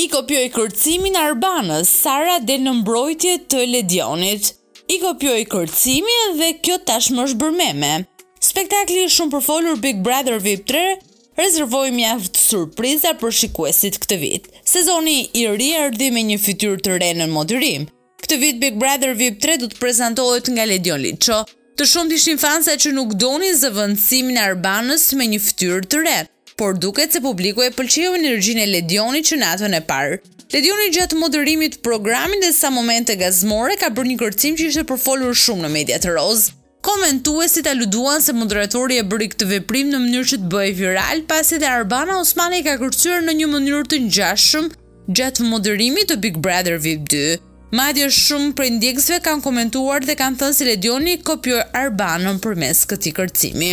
I kopjoi kërcimin Arbanës, Sara del në mbrojtje të Ledionit. I kopjoi kërcimin dhe kjo tashmë është bërë meme. Spektakli i shumëpërfolur Big Brother VIP 3 rezervoi mjaft surpriza për shikuesit këtë vit. Sezoni i ri erdhi me një fytyrë të re në moderim, Këtë vit Big Brother Vip tre do të prezantohet nga Ledion Liço. Të shumtë ishin fansat që nuk donin zëvendësimin e Arbanës me një fytyrë të re, por duket se publiku e pëlqeu energjinë e Ledionit që natën e parë. Ledioni gjatë moderimit të programit dhe sa momente gazmore ka bërë një kërcim që ishte përfolur shumë në mediat rozë. Komentuesit aluduan se moderatori e bëri këtë veprim në mënyrë që të bëhej viral, pasi dhe Arbana Osmani ka kërcyer në një mënyrë të ngjashëm gjatë moderimit të Big Brother VIP 2. Madje shumë prej ndjekësve kanë komentuar dhe kanë thënë se Ledioni kopjoi Arbanën përmes këtij kërcimi.